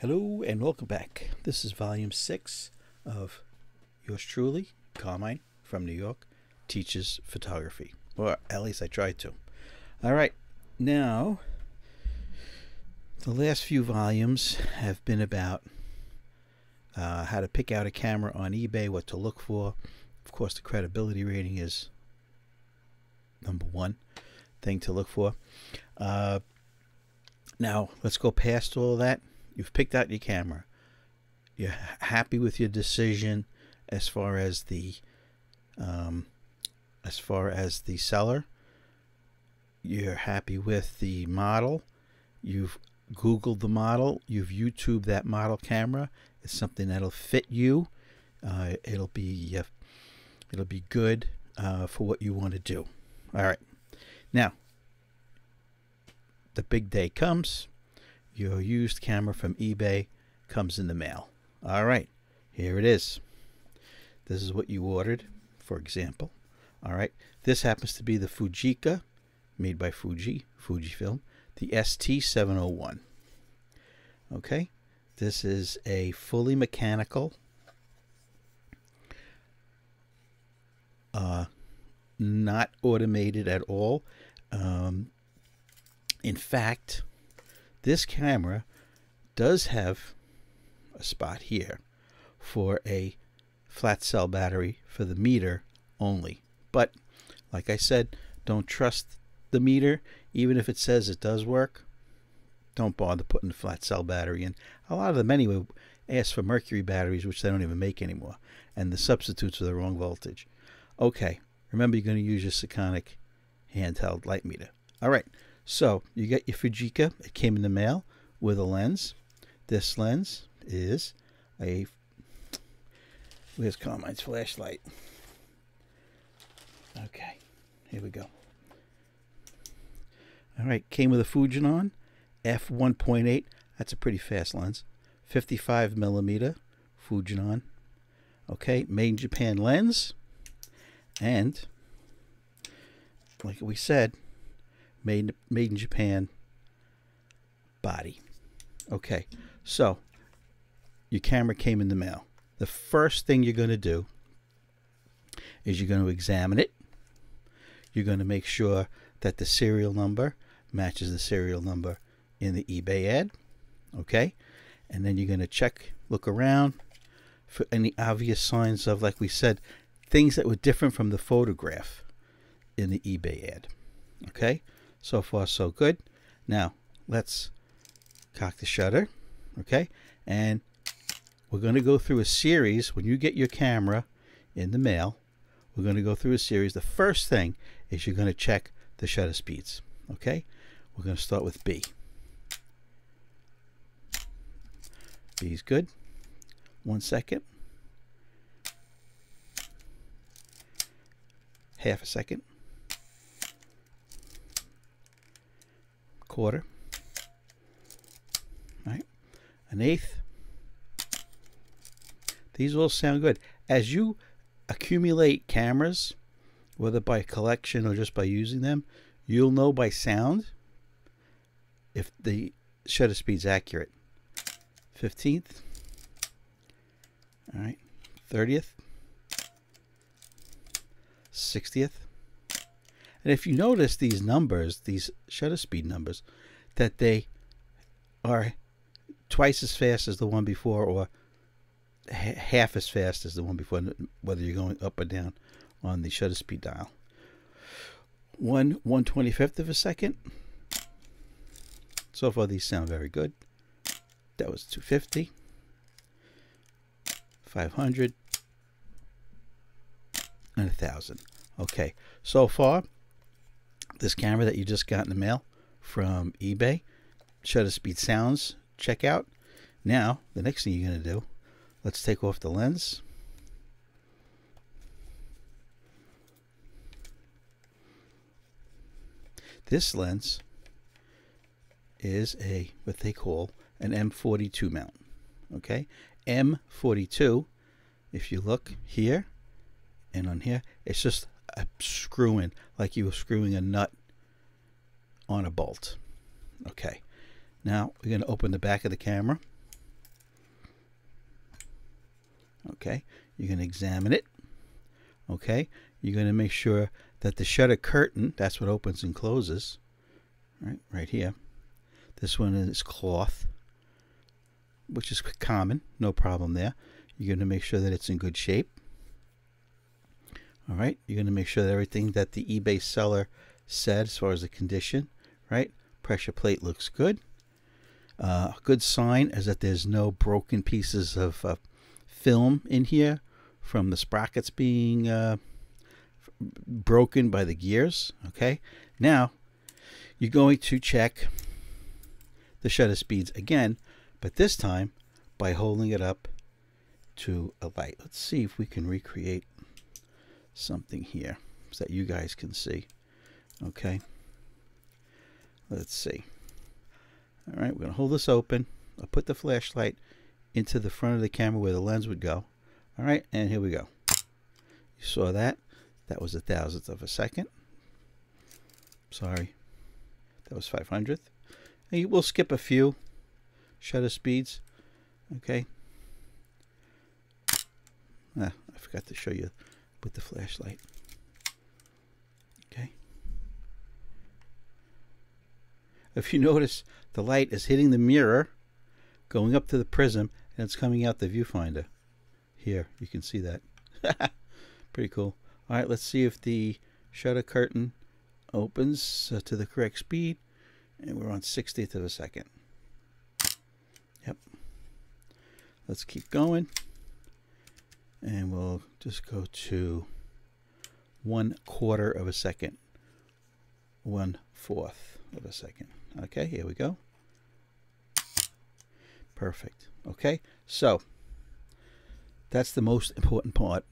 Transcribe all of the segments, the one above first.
Hello and welcome back. This is volume six of yours truly, Carmine from New York, teaches photography. Or at least I try to. All right, now the last few volumes have been about uh, how to pick out a camera on eBay, what to look for. Of course, the credibility rating is number one thing to look for. Uh, now, let's go past all that You've picked out your camera. You're happy with your decision as far as the um, as far as the seller. You're happy with the model. You've Googled the model. You've YouTube that model camera. It's something that'll fit you. Uh, it'll be uh, it'll be good uh, for what you want to do. All right. Now, the big day comes your used camera from eBay comes in the mail. All right, here it is. This is what you ordered, for example. All right, this happens to be the Fujica, made by Fuji, Fujifilm, the ST701. Okay, this is a fully mechanical, uh, not automated at all. Um, in fact, this camera does have a spot here for a flat cell battery for the meter only. But like I said, don't trust the meter, even if it says it does work. Don't bother putting the flat cell battery in. A lot of them anyway ask for mercury batteries, which they don't even make anymore, and the substitutes are the wrong voltage. Okay, remember you're going to use your Sekonic handheld light meter. All right, so you get your Fujica. It came in the mail with a lens. This lens is a where's Carmine's flashlight? Okay, here we go. All right, came with a Fujinon f1.8. That's a pretty fast lens. 55 millimeter Fujinon. Okay, made in Japan lens, and like we said, made made in Japan body. Okay, so your camera came in the mail. The first thing you're going to do is you're going to examine it. You're going to make sure that the serial number matches the serial number in the eBay ad. Okay, and then you're going to check, look around for any obvious signs of, like we said, things that were different from the photograph in the eBay ad. Okay, so far, so good. Now, let's cock the shutter, okay? And we're going to go through a series. When you get your camera in the mail, we're going to go through a series. The first thing is you're going to check the shutter speeds, okay? We're going to start with B. B is good. One second. Half a second. Quarter, right? An eighth. These all sound good. As you accumulate cameras, whether by collection or just by using them, you'll know by sound if the shutter speed's accurate. 15th. All right. 30th. 60th. And if you notice these numbers, these shutter speed numbers, that they are twice as fast as the one before or half as fast as the one before, whether you're going up or down on the shutter speed dial. One one twenty fifth of a second. So far, these sound very good. That was 250, 500, and 1,000. Okay, so far, this camera that you just got in the mail from eBay. Shutter speed sounds check out. Now, the next thing you're going to do, let's take off the lens. This lens is a what they call an M42 mount. Okay, M42. If you look here and on here, it's just a screwing like you were screwing a nut on a bolt. Okay, now we're going to open the back of the camera. Okay, you're going to examine it. Okay, you're going to make sure that the shutter curtain, that's what opens and closes, right, right here. This one is cloth, which is common, no problem there. You're going to make sure that it's in good shape. All right, you're going to make sure that everything that the eBay seller said as far as the condition, right? Pressure plate looks good. Uh, a good sign is that there's no broken pieces of uh, film in here from the sprockets being uh, broken by the gears. Okay, now you're going to check the shutter speeds again, but this time by holding it up to a light. Let's see if we can recreate something here so that you guys can see. Okay, let's see. All right, we're going to hold this open. I'll put the flashlight into the front of the camera where the lens would go. All right, and here we go. You saw that? That was a thousandth of a second. Sorry, that was 500th. And we'll skip a few shutter speeds. Okay. Ah, I forgot to show you with the flashlight. Okay. If you notice, the light is hitting the mirror, going up to the prism, and it's coming out the viewfinder. Here, you can see that. Pretty cool. All right, let's see if the shutter curtain opens uh, to the correct speed. And we're on 60th of a second. Yep. Let's keep going. And we'll just go to one quarter of a second. One fourth of a second. Okay, here we go. Perfect. Okay, so that's the most important part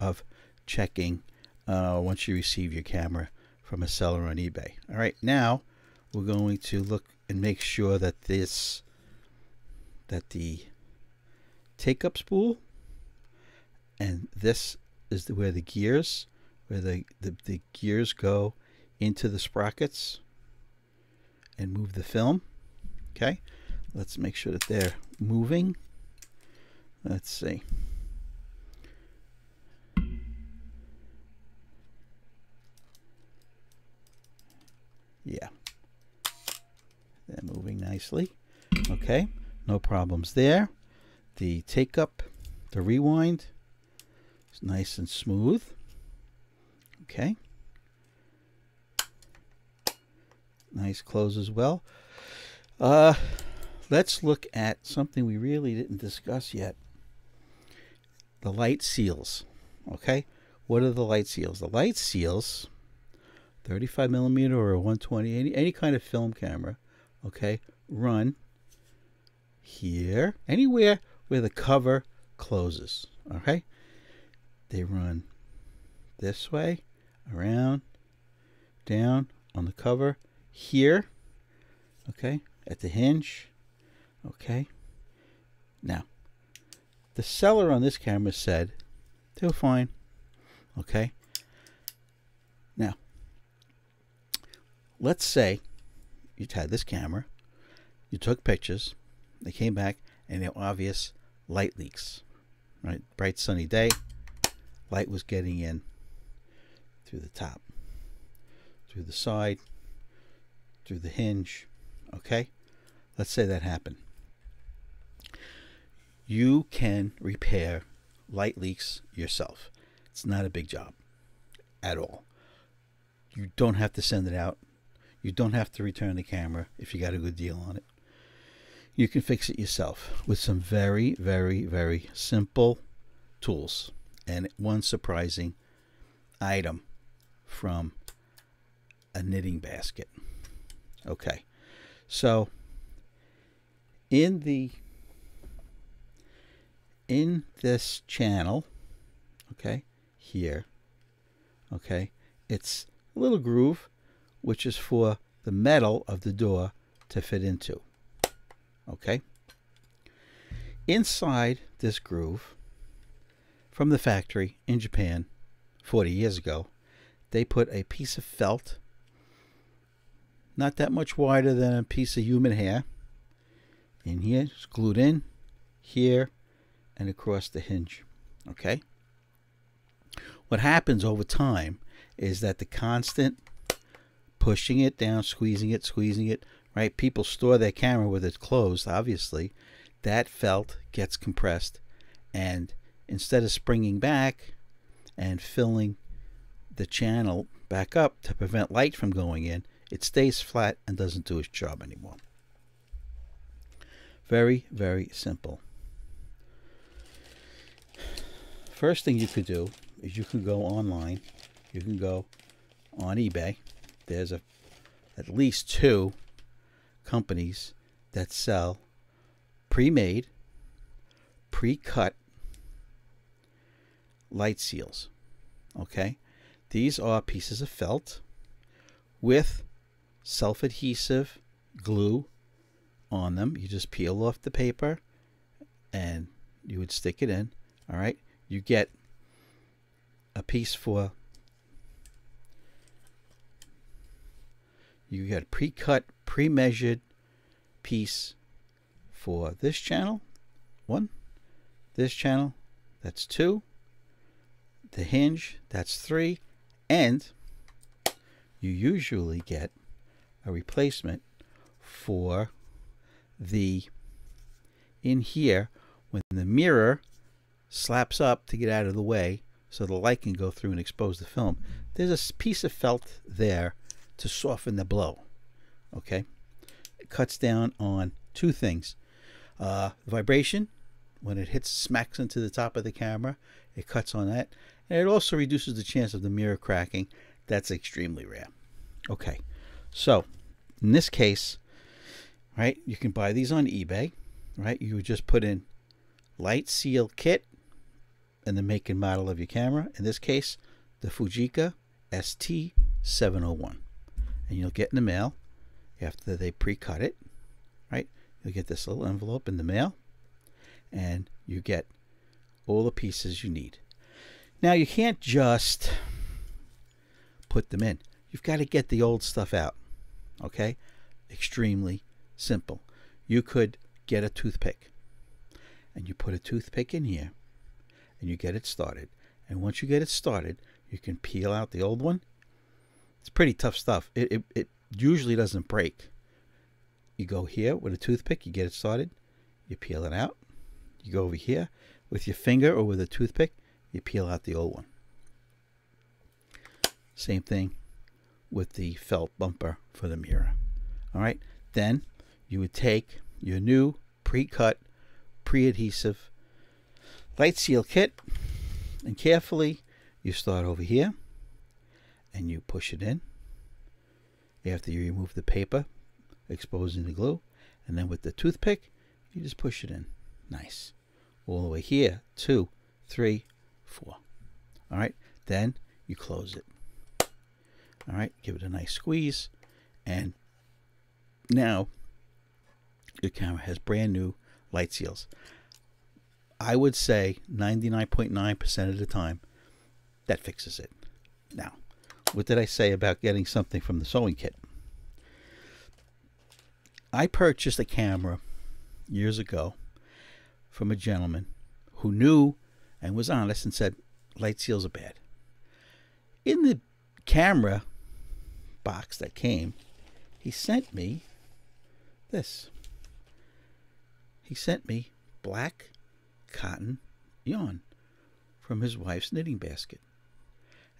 of checking uh, once you receive your camera from a seller on eBay. All right, now we're going to look and make sure that this that the take up spool and this is the, where the gears where the, the, the gears go into the sprockets and move the film. Okay, let's make sure that they're moving. Let's see. Yeah, they're moving nicely. Okay, no problems there. The take up, the rewind is nice and smooth. Okay. Nice close as well. Uh, let's look at something we really didn't discuss yet. The light seals. Okay. What are the light seals? The light seals, 35 millimeter or 120, any, any kind of film camera, okay, run here, anywhere where the cover closes. Okay. They run this way, around, down on the cover, here, okay, at the hinge, okay. Now, the seller on this camera said they were fine, okay. Now, let's say you had this camera, you took pictures, they came back, and there were obvious light leaks, right? Bright sunny day, light was getting in through the top, through the side, through the hinge. Okay? Let's say that happened. You can repair light leaks yourself. It's not a big job at all. You don't have to send it out. You don't have to return the camera if you got a good deal on it. You can fix it yourself with some very, very, very simple tools and one surprising item from a knitting basket. Okay, so in the in this channel, okay, here, okay, it's a little groove, which is for the metal of the door to fit into. Okay. Inside this groove, from the factory in Japan 40 years ago, they put a piece of felt not that much wider than a piece of human hair. In here, it's glued in, here, and across the hinge. Okay? What happens over time is that the constant pushing it down, squeezing it, squeezing it, right? People store their camera with it closed, obviously. That felt gets compressed, and instead of springing back and filling the channel back up to prevent light from going in, it stays flat and doesn't do its job anymore. Very, very simple. First thing you could do is you can go online. You can go on eBay. There's a at least two companies that sell pre-made, pre-cut light seals. Okay? These are pieces of felt with self-adhesive glue on them. You just peel off the paper and you would stick it in. All right? You get a piece for you get a pre-cut, pre-measured piece for this channel. One. This channel, that's two. The hinge, that's three. And you usually get a replacement for the in here when the mirror slaps up to get out of the way so the light can go through and expose the film. There's a piece of felt there to soften the blow. Okay? It cuts down on two things. Uh, vibration, when it hits, smacks into the top of the camera, it cuts on that. And it also reduces the chance of the mirror cracking. That's extremely rare. Okay, so in this case, right, you can buy these on eBay, right? You would just put in light seal kit and the make and model of your camera. In this case, the Fujica ST701. And you'll get in the mail after they pre-cut it, right? You'll get this little envelope in the mail and you get all the pieces you need. Now you can't just put them in. You've got to get the old stuff out. Okay? Extremely simple. You could get a toothpick and you put a toothpick in here and you get it started. And once you get it started, you can peel out the old one. It's pretty tough stuff. It, it, it usually doesn't break. You go here with a toothpick, you get it started, you peel it out. You go over here with your finger or with a toothpick, you peel out the old one. Same thing with the felt bumper for the mirror. All right, then you would take your new pre-cut, pre-adhesive light seal kit and carefully you start over here and you push it in after you remove the paper exposing the glue and then with the toothpick you just push it in nice all the way here two three four all right then you close it all right give it a nice squeeze and now your camera has brand new light seals I would say 99.9% of the time that fixes it. Now, what did I say about getting something from the sewing kit? I purchased a camera years ago from a gentleman who knew and was honest and said light seals are bad. In the camera box that came, he sent me this. He sent me black cotton yarn from his wife's knitting basket.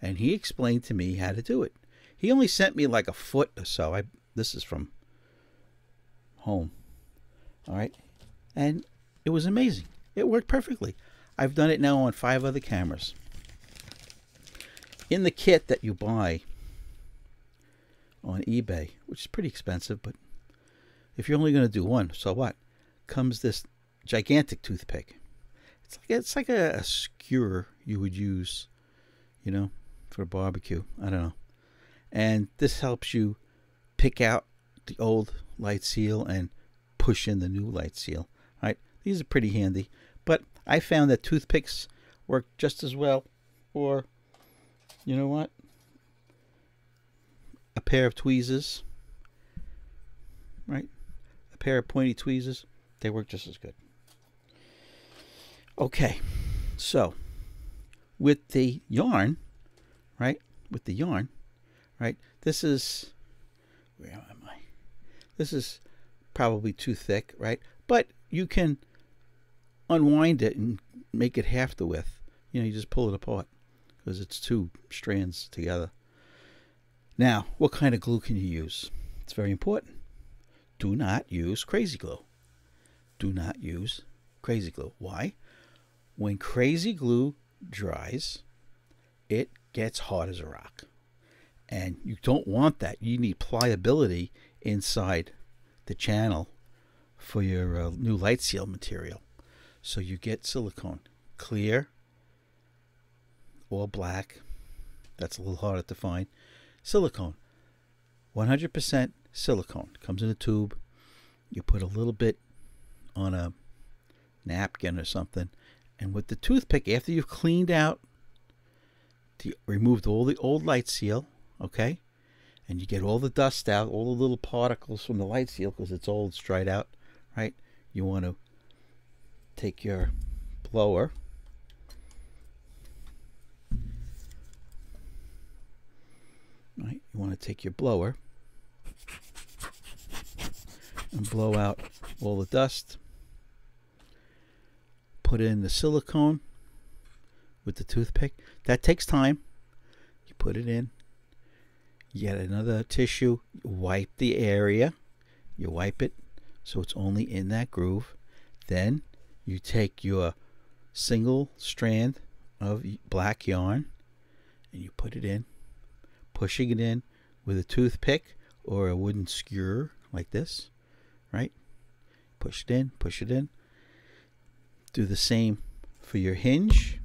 And he explained to me how to do it. He only sent me like a foot or so. I this is from home. All right. And it was amazing. It worked perfectly. I've done it now on five other cameras. In the kit that you buy on eBay, which is pretty expensive, but if you're only going to do one, so what? Comes this gigantic toothpick. It's like it's like a, a skewer you would use, you know, for a barbecue. I don't know. And this helps you pick out the old light seal and push in the new light seal. All right, These are pretty handy. I found that toothpicks work just as well. Or, you know what? A pair of tweezers. Right? A pair of pointy tweezers. They work just as good. Okay, so with the yarn, right? With the yarn, right? This is, where am I? This is probably too thick, right? But you can unwind it and make it half the width. You know, you just pull it apart because it's two strands together. Now, what kind of glue can you use? It's very important. Do not use crazy glue. Do not use crazy glue. Why? When crazy glue dries, it gets hard as a rock. And you don't want that. You need pliability inside the channel for your uh, new light seal material. So you get silicone, clear or black. That's a little harder to find. Silicone, 100% silicone. Comes in a tube. You put a little bit on a napkin or something. And with the toothpick, after you've cleaned out, the, removed all the old light seal, okay? And you get all the dust out, all the little particles from the light seal because it's old, it's dried out, right? You want to take your blower. Right you want to take your blower and blow out all the dust. Put in the silicone with the toothpick. That takes time. You put it in. You get another tissue. Wipe the area. You wipe it so it's only in that groove. Then you take your single strand of black yarn and you put it in, pushing it in with a toothpick or a wooden skewer like this, right? Push it in, push it in. Do the same for your hinge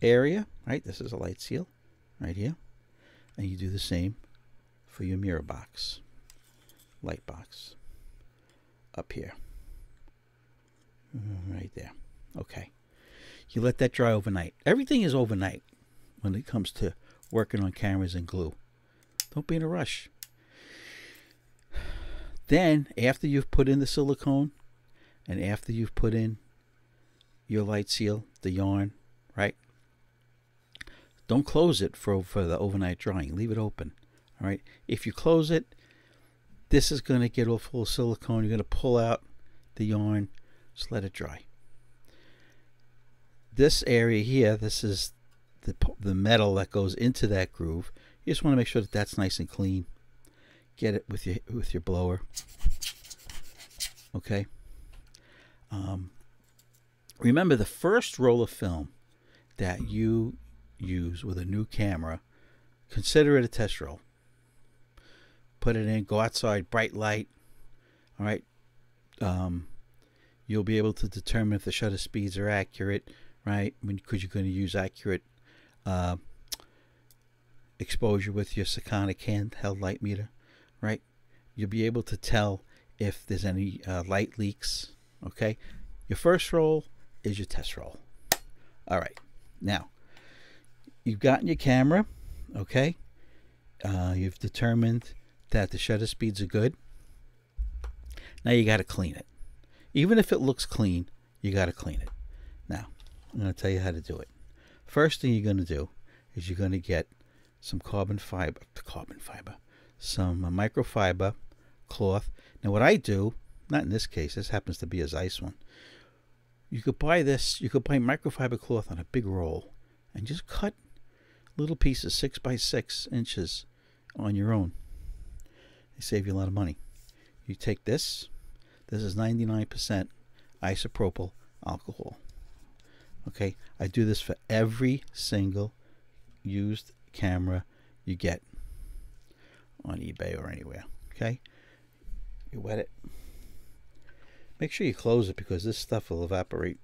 area, right? This is a light seal right here. And you do the same for your mirror box, light box up here. Mm, right there. Okay. You let that dry overnight. Everything is overnight when it comes to working on cameras and glue. Don't be in a rush. Then, after you've put in the silicone and after you've put in your light seal, the yarn, right? Don't close it for, for the overnight drying. Leave it open. All right. If you close it, this is going to get all full of silicone. You're going to pull out the yarn just let it dry. This area here, this is the, the metal that goes into that groove. You just want to make sure that that's nice and clean. Get it with your with your blower. Okay. Um, remember the first roll of film that you use with a new camera, consider it a test roll. Put it in, go outside, bright light. All right. Um, you'll be able to determine if the shutter speeds are accurate, right? Because you're going to use accurate uh, exposure with your Sekonic handheld light meter, right? You'll be able to tell if there's any uh, light leaks, okay? Your first roll is your test roll. All right, now you've gotten your camera, okay? Uh, you've determined that the shutter speeds are good. Now you got to clean it. Even if it looks clean, you got to clean it. Now, I'm going to tell you how to do it. First thing you're going to do is you're going to get some carbon fiber, carbon fiber, some uh, microfiber cloth. Now, what I do, not in this case, this happens to be a Zeiss one. You could buy this, you could buy microfiber cloth on a big roll and just cut little pieces, six by six inches on your own. They save you a lot of money. You take this, this is 99% isopropyl alcohol. Okay, I do this for every single used camera you get on eBay or anywhere. Okay, you wet it. Make sure you close it because this stuff will evaporate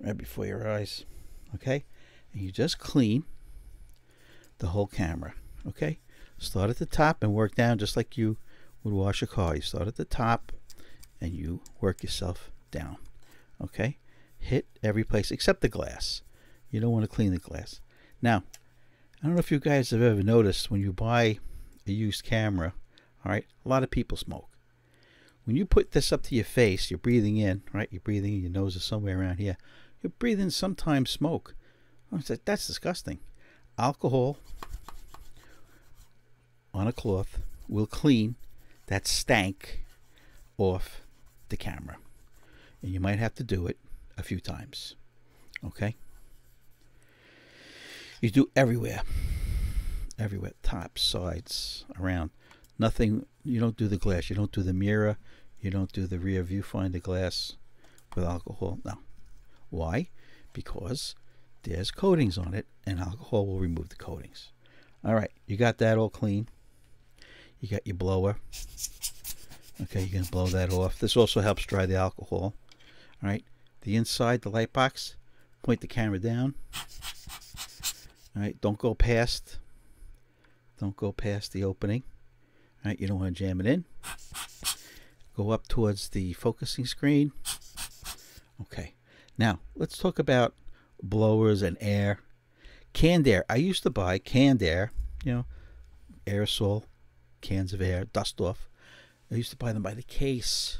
right before your eyes. Okay, and you just clean the whole camera. Okay, start at the top and work down just like you would wash a car. You start at the top and you work yourself down. Okay? Hit every place except the glass. You don't want to clean the glass. Now, I don't know if you guys have ever noticed when you buy a used camera, all right, a lot of people smoke. When you put this up to your face, you're breathing in, right? You're breathing in, your nose is somewhere around here. You're breathing sometimes smoke. Oh, I said, that's disgusting. Alcohol on a cloth will clean that stank off the camera. And you might have to do it a few times. Okay? You do everywhere. Everywhere. Top, sides, around. Nothing, you don't do the glass. You don't do the mirror. You don't do the rear viewfinder glass with alcohol. No. Why? Because there's coatings on it and alcohol will remove the coatings. All right, you got that all clean. You got your blower. Okay, going to blow that off. This also helps dry the alcohol. All right, the inside, the light box, point the camera down. All right, don't go past. Don't go past the opening. All right, you don't want to jam it in. Go up towards the focusing screen. Okay, now let's talk about blowers and air. Canned air. I used to buy canned air, you know, aerosol, cans of air, dust off. I used to buy them by the case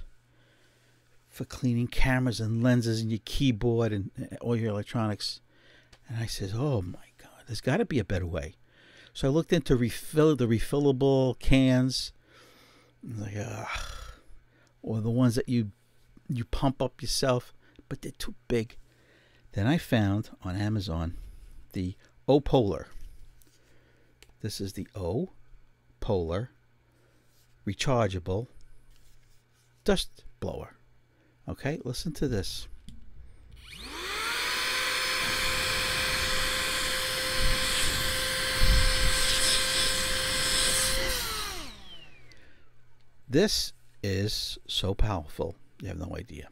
for cleaning cameras and lenses and your keyboard and all your electronics. And I said, oh my God, there's got to be a better way. So I looked into refill the refillable cans, like, or the ones that you you pump up yourself, but they're too big. Then I found on Amazon the OPOLAR. This is the O Polar rechargeable dust blower. Okay, listen to this. This is so powerful, you have no idea.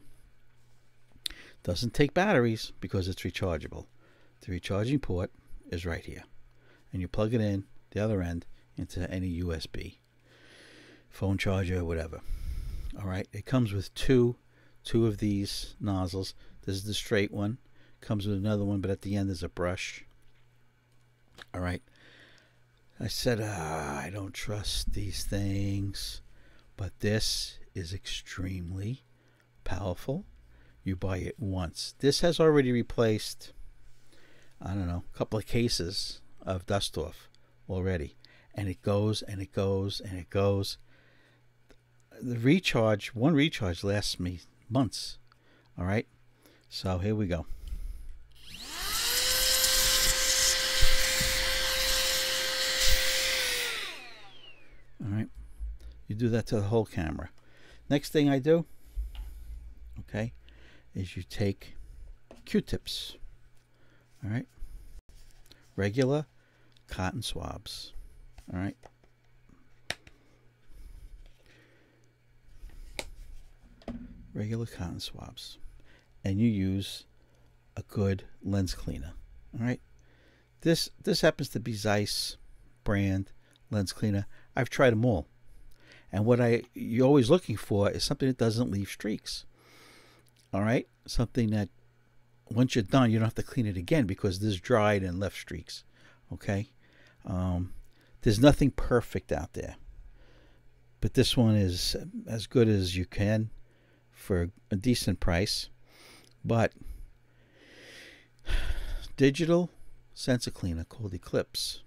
Doesn't take batteries because it's rechargeable. The recharging port is right here. And you plug it in the other end into any USB, phone charger, whatever. All right, it comes with two two of these nozzles. This is the straight one. Comes with another one, but at the end there's a brush. All right. I said, ah, I don't trust these things, but this is extremely powerful you buy it once. This has already replaced, I don't know, a couple of cases of dust off already. And it goes and it goes and it goes. The recharge, one recharge lasts me months. All right. So here we go. All right. You do that to the whole camera. Next thing I do, okay, is you take Q-tips, all right, regular cotton swabs, all right. Regular cotton swabs, and you use a good lens cleaner. All right, this this happens to be Zeiss brand lens cleaner. I've tried them all, and what I you're always looking for is something that doesn't leave streaks. All right, something that once you're done, you don't have to clean it again because this dried and left streaks. Okay, um, there's nothing perfect out there, but this one is as good as you can for a decent price. But digital sensor cleaner called Eclipse.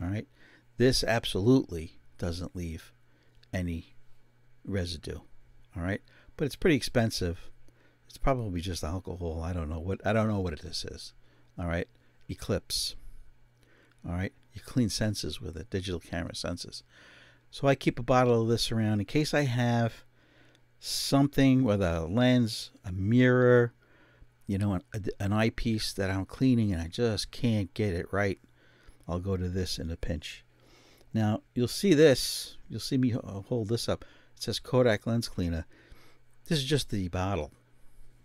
All right, this absolutely doesn't leave any residue. All right, but it's pretty expensive it's probably just alcohol. I don't know what I don't know what this is. All right, Eclipse. All right, you clean sensors with it, digital camera sensors. So I keep a bottle of this around in case I have something with a lens, a mirror, you know, an, an eyepiece that I'm cleaning and I just can't get it right. I'll go to this in a pinch. Now you'll see this. You'll see me hold this up. It says Kodak lens cleaner. This is just the bottle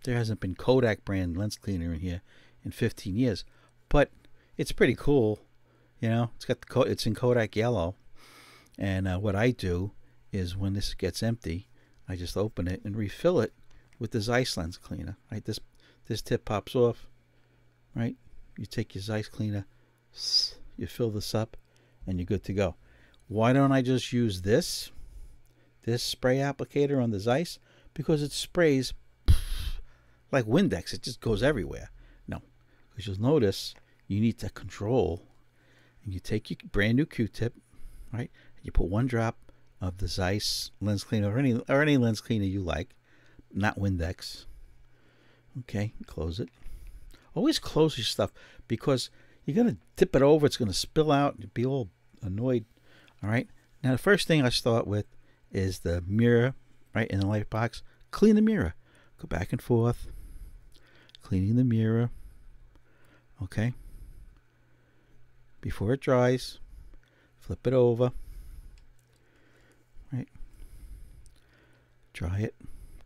there hasn't been Kodak brand lens cleaner in here in 15 years, but it's pretty cool. You know, it's got the it's in Kodak yellow, and uh, what I do is when this gets empty, I just open it and refill it with the Zeiss lens cleaner. Right, this this tip pops off. Right, you take your Zeiss cleaner, you fill this up, and you're good to go. Why don't I just use this, this spray applicator on the Zeiss? Because it sprays like Windex, it just goes everywhere. No, because you'll notice you need to control. And you take your brand new Q-tip, right? You put one drop of the Zeiss lens cleaner or any or any lens cleaner you like, not Windex. Okay, close it. Always close your stuff because you're gonna tip it over. It's gonna spill out. You'll be all annoyed. All right. Now the first thing I start with is the mirror, right in the light box. Clean the mirror. Go back and forth, cleaning the mirror. Okay. Before it dries, flip it over. Dry it.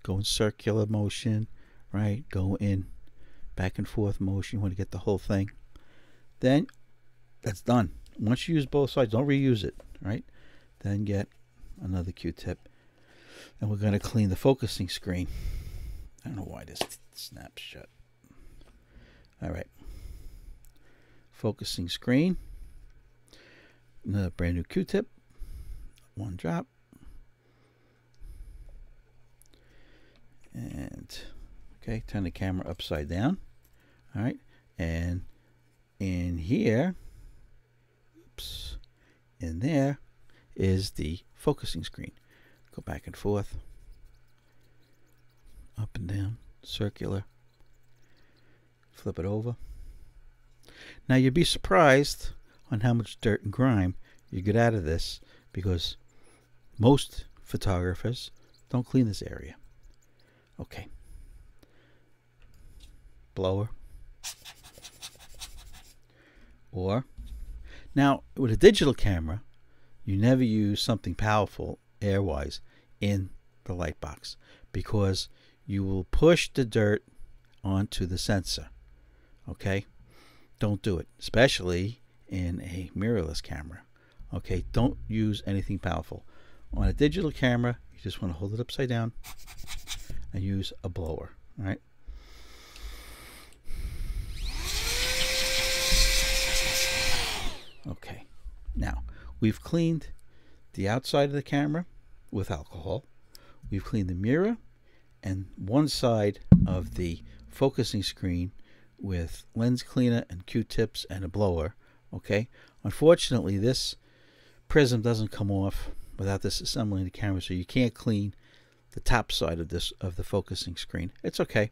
Go in circular motion. Right. Go in back and forth motion. You want to get the whole thing. Then that's done. Once you use both sides, don't reuse it. Right. Then get another Q-tip. And we're going to clean the focusing screen. I don't know why this snaps shut. All right. Focusing screen. Another brand new Q-tip. One drop. And, okay, turn the camera upside down. All right. And in here, oops, in there is the focusing screen. Go back and forth up and down, circular. Flip it over. Now you'd be surprised on how much dirt and grime you get out of this because most photographers don't clean this area. Okay. Blower. Or, now with a digital camera, you never use something powerful airwise in the light box because you will push the dirt onto the sensor. Okay? Don't do it, especially in a mirrorless camera. Okay? Don't use anything powerful. On a digital camera, you just want to hold it upside down and use a blower. Right? Okay. Now, we've cleaned the outside of the camera with alcohol. We've cleaned the mirror and one side of the focusing screen with lens cleaner and q-tips and a blower okay unfortunately this prism doesn't come off without disassembling the camera so you can't clean the top side of this of the focusing screen. It's okay.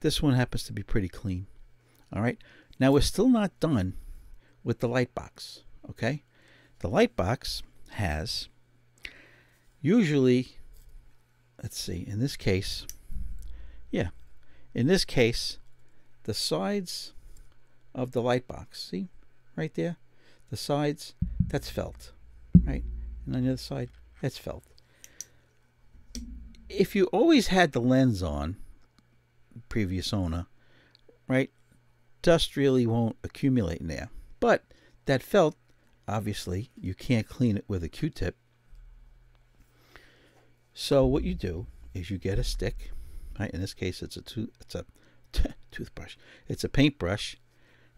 This one happens to be pretty clean. All right. Now we're still not done with the light box okay? The light box has usually let's see, in this case, yeah, in this case, the sides of the light box, see, right there, the sides, that's felt, right? And on the other side, that's felt. If you always had the lens on, previous owner, right, dust really won't accumulate in there. But that felt, obviously, you can't clean it with a Q-tip so what you do is you get a stick, right? In this case, it's a tooth, it's a toothbrush. It's a paintbrush,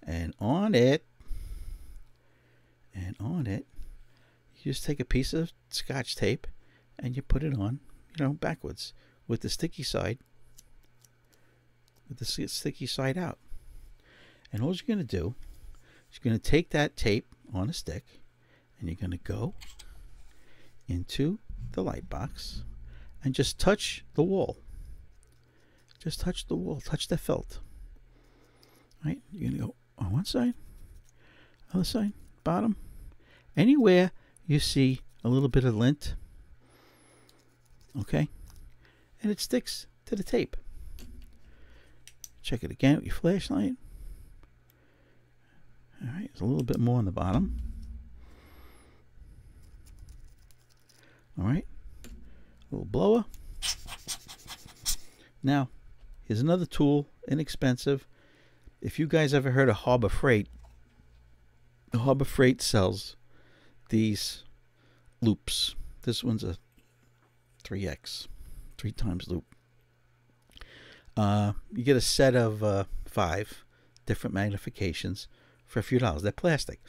and on it, and on it, you just take a piece of scotch tape, and you put it on, you know, backwards with the sticky side, with the sticky side out. And all you're going to do is you're going to take that tape on a stick, and you're going to go into the light box and just touch the wall. Just touch the wall, touch the felt. Right? You're going to go on one side, other side, bottom. Anywhere you see a little bit of lint, okay? And it sticks to the tape. Check it again with your flashlight. All right, there's a little bit more on the bottom. All right, little blower. Now, here's another tool, inexpensive. If you guys ever heard of Harbor Freight, Harbor Freight sells these loupes. This one's a 3x, three times loupe. Uh, you get a set of uh, five different magnifications for a few dollars. They're plastic.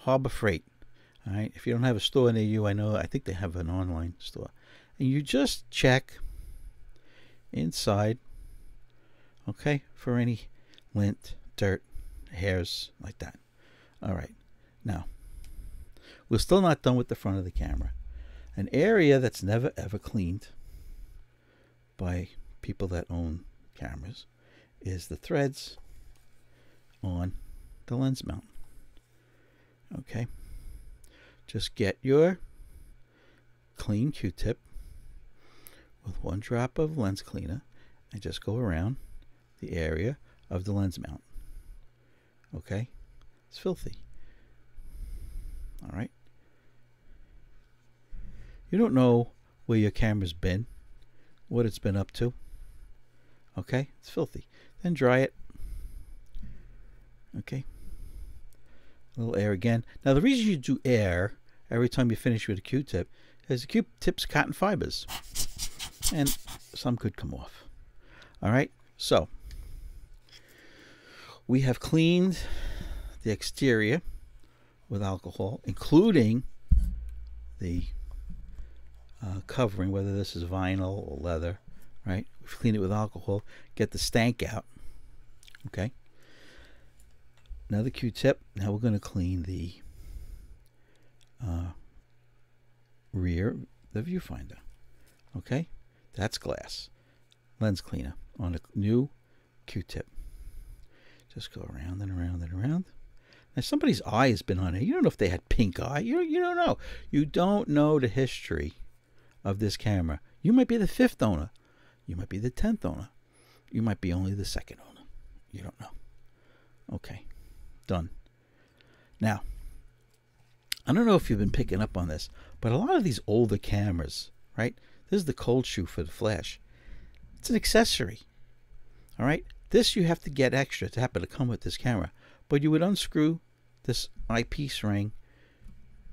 Harbor Freight. All right. If you don't have a store near you, I know. I think they have an online store and you just check inside okay for any lint dirt hairs like that. All right. Now, we're still not done with the front of the camera. An area that's never ever cleaned by people that own cameras is the threads on the lens mount. Okay. Just get your clean Q-tip with one drop of lens cleaner and just go around the area of the lens mount. Okay? It's filthy. All right? You don't know where your camera's been, what it's been up to. Okay? It's filthy. Then dry it. Okay? A little air again. Now, the reason you do air every time you finish with a Q-tip is the Q-tip's cotton fibers. And some could come off. All right? So, we have cleaned the exterior with alcohol, including the uh, covering, whether this is vinyl or leather, right? Clean it with alcohol, get the stank out. Okay. Another Q-tip. Now we're going to clean the uh, rear, the viewfinder. Okay, that's glass. Lens cleaner on a new Q-tip. Just go around and around and around. Now somebody's eye has been on it. You don't know if they had pink eye. You you don't know. You don't know the history of this camera. You might be the fifth owner. You might be the tenth owner. You might be only the second owner. You don't know. Okay. Done. Now, I don't know if you've been picking up on this, but a lot of these older cameras, right? This is the cold shoe for the flash. It's an accessory. All right? This you have to get extra to happen to come with this camera. But you would unscrew this eyepiece ring,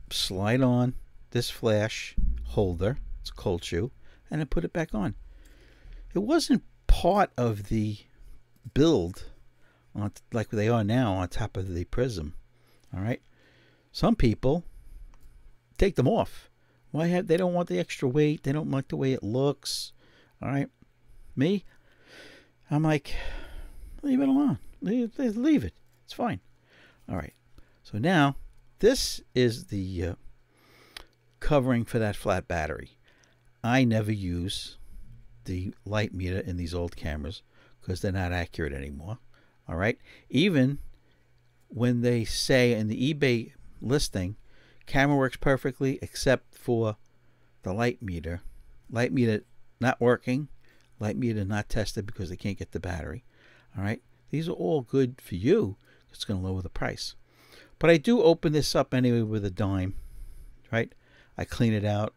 slide on this flash holder, it's a cold shoe, and I put it back on. It wasn't part of the build on like they are now on top of the prism. All right. Some people take them off. Why have they don't want the extra weight? They don't like the way it looks. All right. Me, I'm like, leave it alone. Leave, leave it. It's fine. All right. So now this is the uh, covering for that flat battery. I never use the light meter in these old cameras because they're not accurate anymore. All right. Even when they say in the eBay listing, camera works perfectly except for the light meter. Light meter not working. Light meter not tested because they can't get the battery. All right. These are all good for you. It's going to lower the price. But I do open this up anyway with a dime. Right. I clean it out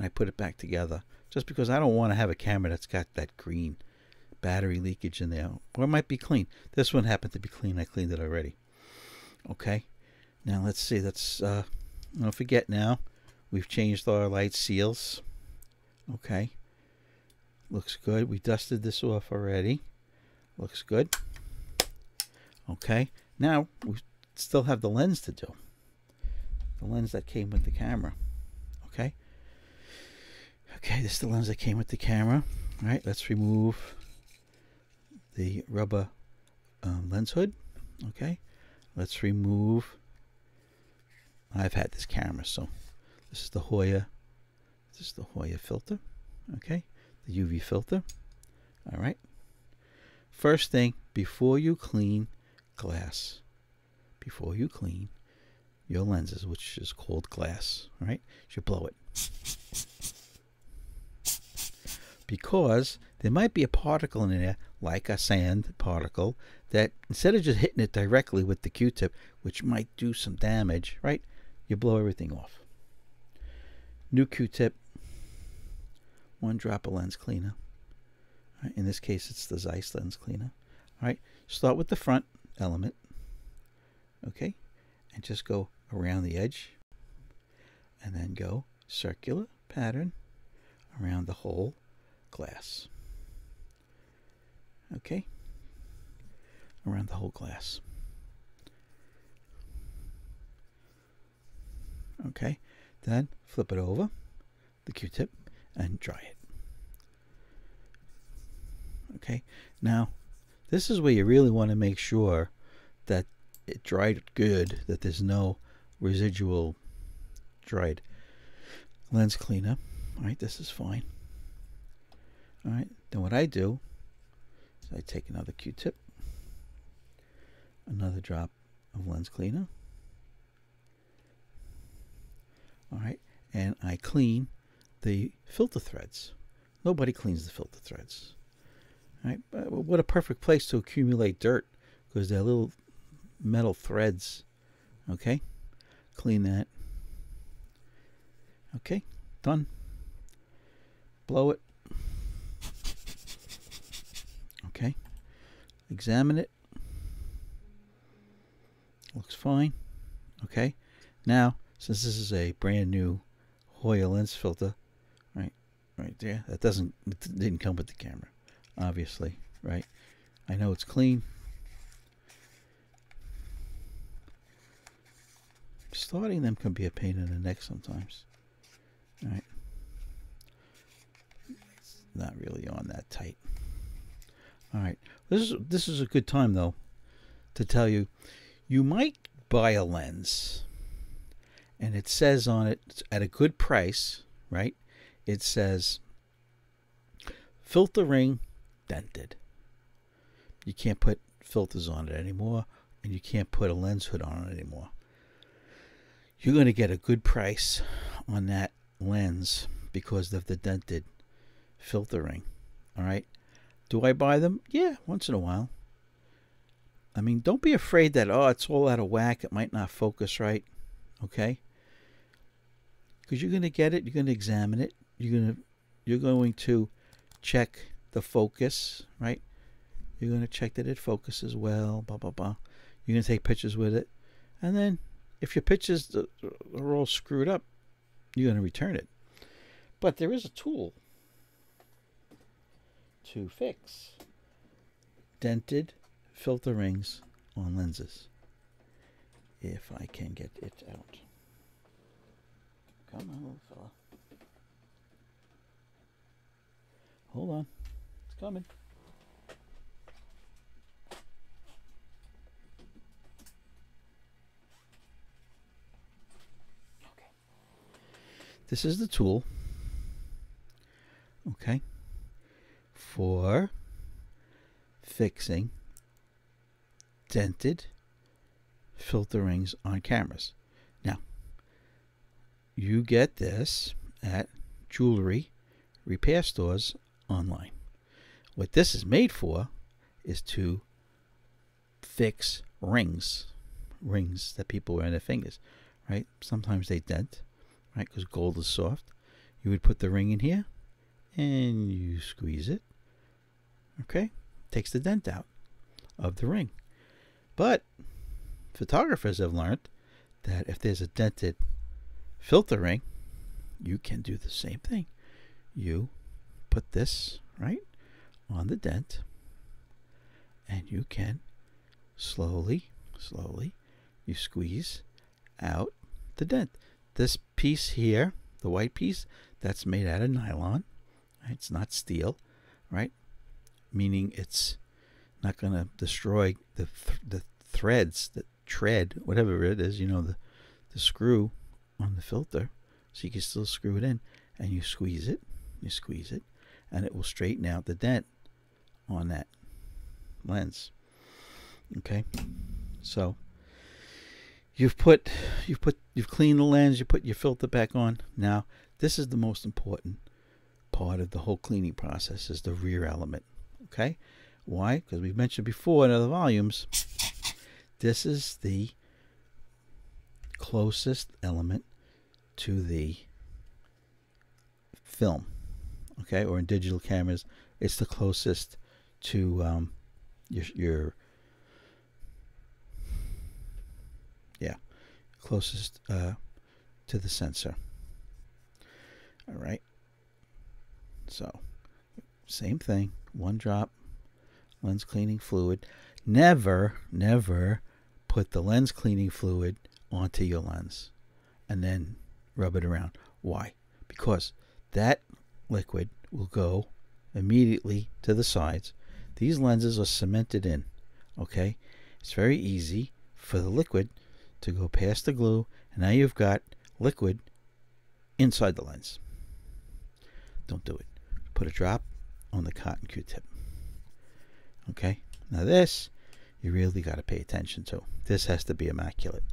I put it back together just because I don't want to have a camera that's got that green battery leakage in there. Or it might be clean. This one happened to be clean. I cleaned it already. Okay. Now let's see. Let's uh, don't forget now. We've changed our light seals. Okay. Looks good. We dusted this off already. Looks good. Okay. Now we still have the lens to do. The lens that came with the camera. Okay. This is the lens that came with the camera. All right, let's remove the rubber um, lens hood. Okay, let's remove. I've had this camera, so this is the Hoya. This is the Hoya filter. Okay, the UV filter. All right. First thing, before you clean glass, before you clean your lenses, which is called glass, all right, you blow it because there might be a particle in there, like a sand particle, that instead of just hitting it directly with the Q-tip, which might do some damage, right, you blow everything off. New Q-tip, one drop of lens cleaner. In this case, it's the Zeiss lens cleaner. All right, start with the front element, okay, and just go around the edge, and then go circular pattern around the whole glass. Okay? Around the whole glass. Okay? Then flip it over, the Q-tip, and dry it. Okay? Now, this is where you really want to make sure that it dried good, that there's no residual dried lens cleaner. All right, this is fine. All right, then what I do is I take another Q-tip, another drop of lens cleaner. All right, and I clean the filter threads. Nobody cleans the filter threads. All right, but what a perfect place to accumulate dirt because they're little metal threads. Okay, clean that. Okay, done. Blow it. Okay, examine it. Looks fine. Okay, now since this is a brand new Hoya lens filter, right, right there, that doesn't didn't come with the camera, obviously, right? I know it's clean. Starting them can be a pain in the neck sometimes. All right. It's not really on that tight. All right. This is this is a good time though to tell you you might buy a lens and it says on it at a good price, right? It says filter ring dented. You can't put filters on it anymore and you can't put a lens hood on it anymore. You're going to get a good price on that lens because of the dented filter ring. All right. Do I buy them? Yeah, once in a while. I mean, don't be afraid that, oh, it's all out of whack. It might not focus right. Okay? Because you're going to get it. You're going to examine it. You're going to, you're going to check the focus, right? You're going to check that it focuses well, blah, blah, blah. You're going to take pictures with it. And then if your pictures are all screwed up, you're going to return it. But there is a tool to fix dented filter rings on lenses. If I can get it out. Come on, little fella. Hold on. It's coming. Okay. This is the tool. Okay. For fixing dented filter rings on cameras. Now, you get this at jewelry repair stores online. What this is made for is to fix rings, rings that people wear on their fingers, right? Sometimes they dent, right? Because gold is soft. You would put the ring in here and you squeeze it, okay? Takes the dent out of the ring. But photographers have learned that if there's a dented filter ring, you can do the same thing. You put this right on the dent and you can slowly, slowly, you squeeze out the dent. This piece here, the white piece, that's made out of nylon. It's not steel, right? Meaning it's not going to destroy the th the threads, the tread, whatever it is, you know, the the screw on the filter, so you can still screw it in, and you squeeze it, you squeeze it, and it will straighten out the dent on that lens. Okay, so you've put you've put you've cleaned the lens, you put your filter back on. Now this is the most important part of the whole cleaning process is the rear element. Okay, why? Because we've mentioned before in other volumes, this is the closest element to the film. Okay, or in digital cameras, it's the closest to um, your, your yeah, closest uh, to the sensor. All right. So, same thing. One drop lens cleaning fluid. Never, never put the lens cleaning fluid onto your lens and then rub it around. Why? Because that liquid will go immediately to the sides. These lenses are cemented in. Okay? It's very easy for the liquid to go past the glue, and now you've got liquid inside the lens. Don't do it. Put a drop on the cotton Q-tip. Okay? Now this, you really got to pay attention to. This has to be immaculate.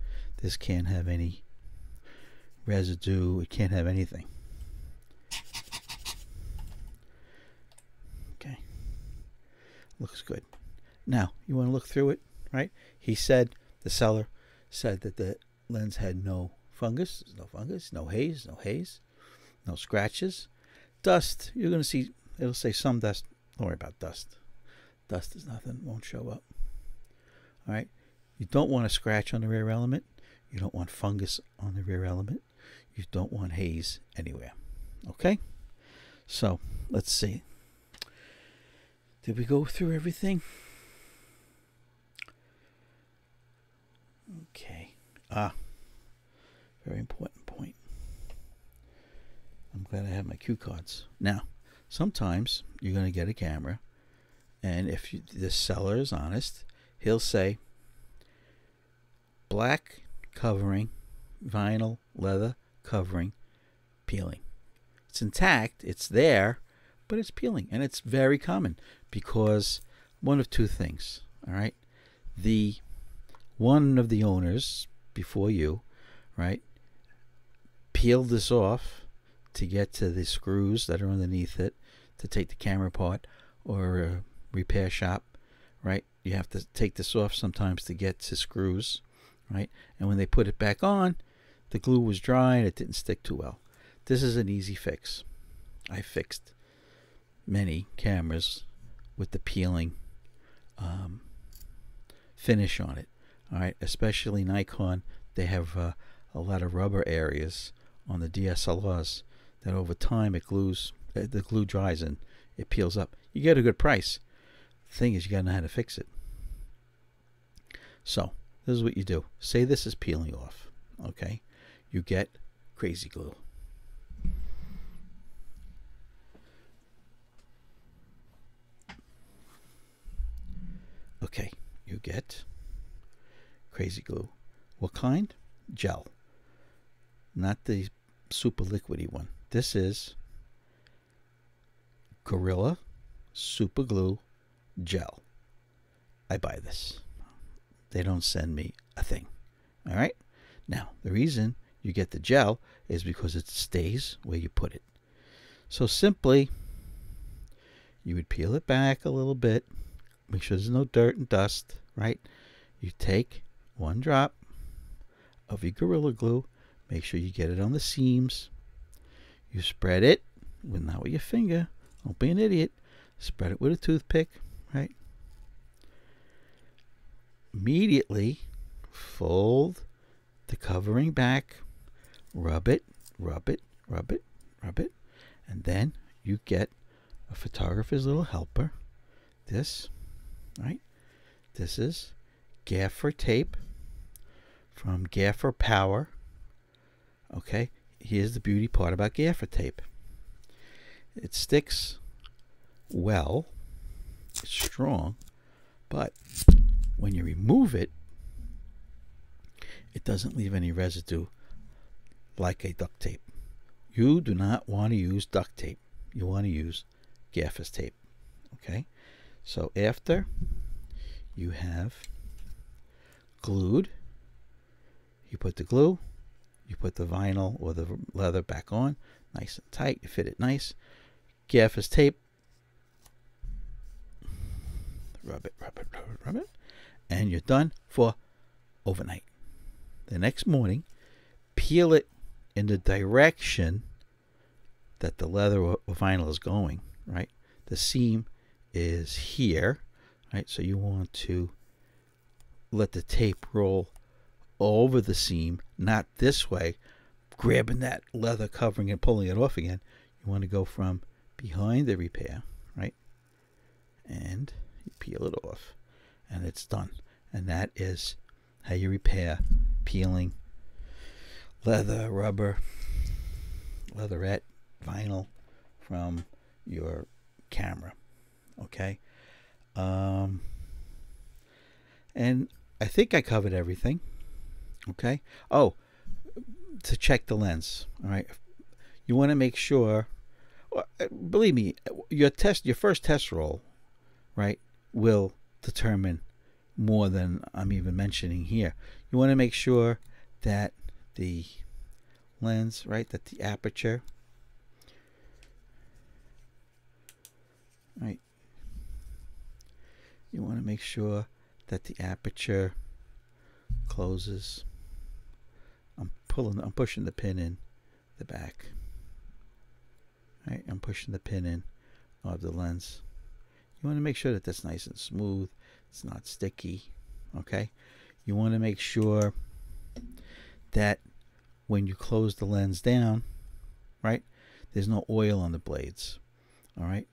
This can't have any residue. It can't have anything. Okay. Looks good. Now, you want to look through it, right? He said, the seller said that the lens had no fungus, no fungus, no haze, no haze, no scratches. Dust, you're going to see, it'll say some dust. Don't worry about dust. Dust is nothing, won't show up. All right. You don't want a scratch on the rear element. You don't want fungus on the rear element. You don't want haze anywhere. Okay? So, let's see. Did we go through everything? Okay. Ah, very important point. I'm glad I have my cue cards. Now, sometimes you're going to get a camera, and if you, the seller is honest, he'll say black covering, vinyl, leather covering, peeling. It's intact, it's there, but it's peeling. And it's very common because one of two things, all right? The one of the owners before you, right, peeled this off to get to the screws that are underneath it to take the camera apart or a repair shop, right? You have to take this off sometimes to get to screws, right? And when they put it back on, the glue was dry and it didn't stick too well. This is an easy fix. I fixed many cameras with the peeling um, finish on it. All right, especially Nikon, they have uh, a lot of rubber areas on the DSLRs that over time it glues, Uh, the glue dries and it peels up. You get a good price. The thing is, you gotta know how to fix it. So this is what you do. Say this is peeling off. Okay, you get crazy glue. Okay, you get crazy glue. What kind? Gel. Not the super liquidy one. This is Gorilla Super Glue Gel. I buy this. They don't send me a thing. All right? Now, the reason you get the gel is because it stays where you put it. So simply, you would peel it back a little bit make sure there's no dirt and dust, right? You take one drop of your Gorilla Glue, make sure you get it on the seams. You spread it, with not with your finger, don't be an idiot. Spread it with a toothpick, right? Immediately fold the covering back, rub it, rub it, rub it, rub it, and then you get a photographer's little helper. This right? This is gaffer tape from Gaffer Power. Okay, here's the beauty part about gaffer tape. It sticks well, it's strong, but when you remove it, it doesn't leave any residue like a duct tape. You do not want to use duct tape. You want to use gaffer's tape. Okay? So after you have glued, you put the glue, you put the vinyl or the leather back on, nice and tight, you fit it nice. Gaffer's tape, rub it, rub it, rub it, rub it, and you're done for overnight. The next morning, peel it in the direction that the leather or vinyl is going, right? The seam is here, right? So you want to let the tape roll over the seam, not this way, grabbing that leather covering and pulling it off again. You want to go from behind the repair, right? And you peel it off, and it's done. And that is how you repair peeling leather, rubber, leatherette, vinyl from your camera okay um, and I think I covered everything. Okay. Oh, to check the lens. All right. You want to make sure. Uh, believe me, your test, your first test roll, right, will determine more than I'm even mentioning here. You want to make sure that the lens, right, that the aperture, right, you want to make sure that the aperture closes. I'm pulling, I'm pushing the pin in the back. Right, I'm pushing the pin in of the lens. You want to make sure that that's nice and smooth. It's not sticky. Okay. You want to make sure that when you close the lens down, right, there's no oil on the blades. All right.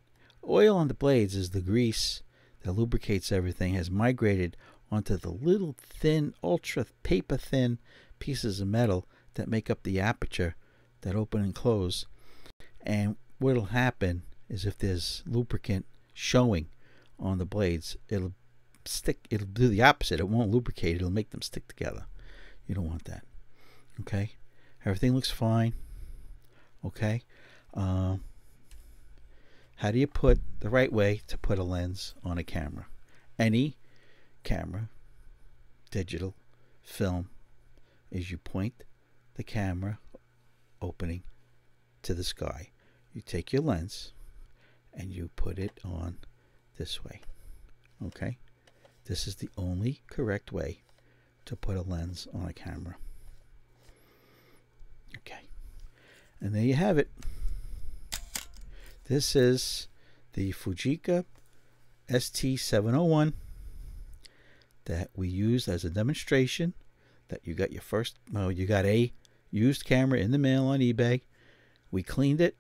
Oil on the blades is the grease that lubricates everything has migrated onto the little thin, ultra paper thin pieces of metal that make up the aperture that open and close. And what'll happen is if there's lubricant showing on the blades, it'll stick, it'll do the opposite. It won't lubricate, it'll make them stick together. You don't want that. Okay? Everything looks fine. Okay? Uh, how do you put the right way to put a lens on a camera? Any camera, digital, film, is you point the camera opening to the sky. You take your lens and you put it on this way. Okay? This is the only correct way to put a lens on a camera. Okay. And there you have it. This is the Fujica ST701 that we used as a demonstration that you got your first, well, you got a used camera in the mail on eBay. We cleaned it,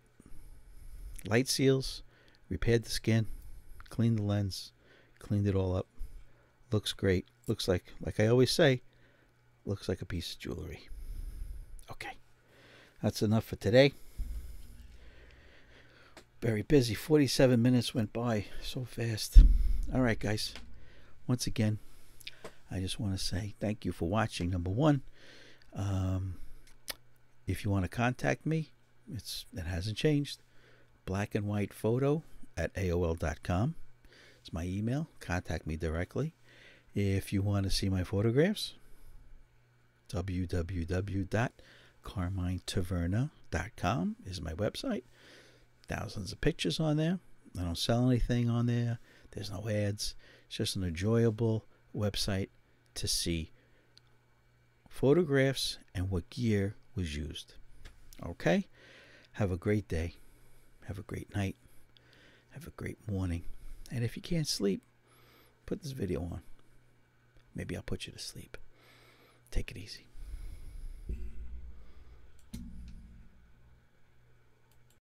light seals, repaired the skin, cleaned the lens, cleaned it all up. Looks great. Looks like, like I always say, looks like a piece of jewelry. Okay, that's enough for today very busy. 47 minutes went by so fast. All right, guys. Once again, I just want to say thank you for watching. Number one, um, if you want to contact me, it's it hasn't changed. Black and white photo at AOL.com. It's my email. Contact me directly. If you want to see my photographs, www.carminetaverna.com is my website thousands of pictures on there. I don't sell anything on there. There's no ads. It's just an enjoyable website to see photographs and what gear was used. Okay? Have a great day. Have a great night. Have a great morning. And if you can't sleep, put this video on. Maybe I'll put you to sleep. Take it easy.